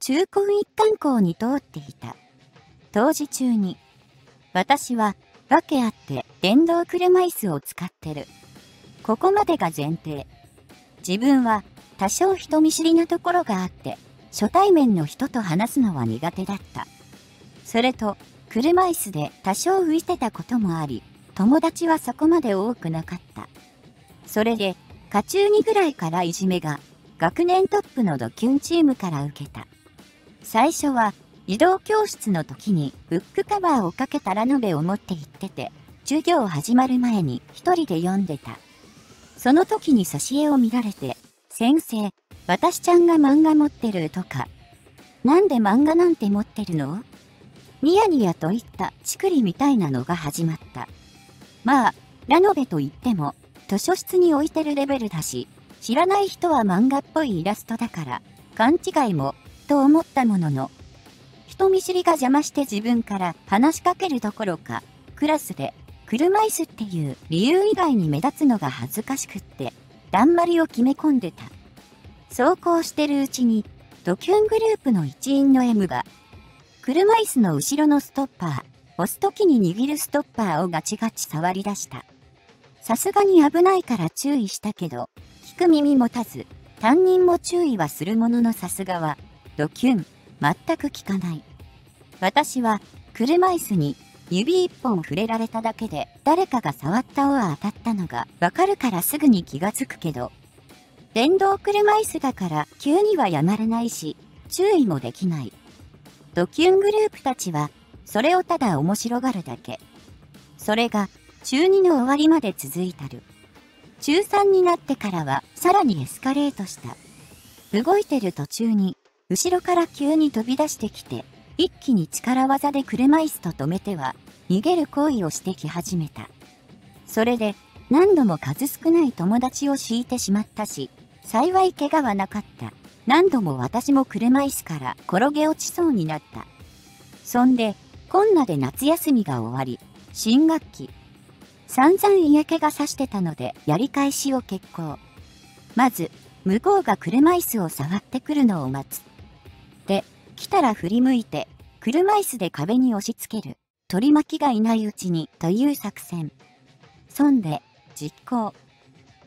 中高一貫校に通っていた。当時中に、私は、わけあって電動車椅子を使ってる。ここまでが前提。自分は多少人見知りなところがあって、初対面の人と話すのは苦手だった。それと、車椅子で多少浮いてたこともあり、友達はそこまで多くなかった。それで、課中2ぐらいからいじめが、学年トップのドキュンチームから受けた。最初は、移動教室の時にブックカバーをかけたラノベを持って行ってて、授業始まる前に一人で読んでた。その時に挿絵を見られて、先生、私ちゃんが漫画持ってるとか、なんで漫画なんて持ってるの？ニヤニヤといったチクリみたいなのが始まった。まあ、ラノベと言っても、図書室に置いてるレベルだし、知らない人は漫画っぽいイラストだから、勘違いも、と思ったものの、人見知りが邪魔して自分から話しかけるどころか、クラスで車椅子っていう理由以外に目立つのが恥ずかしくって、だんまりを決め込んでた。走行してるうちに、ドキュングループの一員の M が、車椅子の後ろのストッパー、押す時に握るストッパーをガチガチ触り出した。さすがに危ないから注意したけど、聞く耳持たず、担任も注意はするもののさすがは、ドキュン、全く聞かない。私は車椅子に指一本触れられただけで誰かが触った尾は当たったのがわかるからすぐに気がつくけど、電動車椅子だから急にはやまれないし、注意もできない。ドキュングループたちは、それをただ面白がるだけ。それが、中2の終わりまで続いたる。中3になってからは、さらにエスカレートした。動いてる途中に、後ろから急に飛び出してきて、一気に力技で車椅子と止めては、逃げる行為をしてき始めた。それで、何度も数少ない友達を敷いてしまったし、幸い怪我はなかった。何度も私も車椅子から転げ落ちそうになった。そんで、こんなで夏休みが終わり、新学期。散々嫌気がさしてたので、やり返しを決行。まず、向こうが車椅子を触ってくるのを待つ。で、来たら振り向いて、車椅子で壁に押し付ける。取り巻きがいないうちに、という作戦。そんで、実行。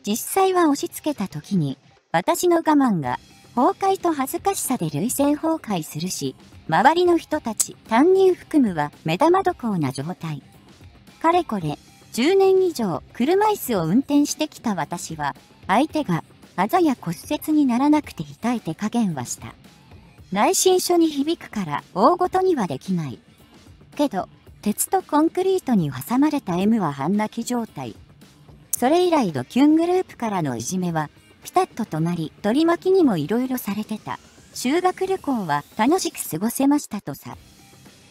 実際は押し付けた時に、私の我慢が、崩壊と恥ずかしさで累戦崩壊するし、周りの人たち、担任含むは目玉どこうな状態。かれこれ、10年以上車椅子を運転してきた私は、相手があざや骨折にならなくて痛い手加減はした。内申書に響くから大ごとにはできない。けど、鉄とコンクリートに挟まれた M は半泣き状態。それ以来ドキュングループからのいじめは、ピタッと止まり、取り巻きにも色々されてた。修学旅行は楽しく過ごせましたとさ。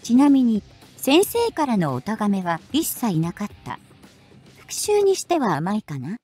ちなみに、先生からのお咎めは一切なかった。復讐にしては甘いかな？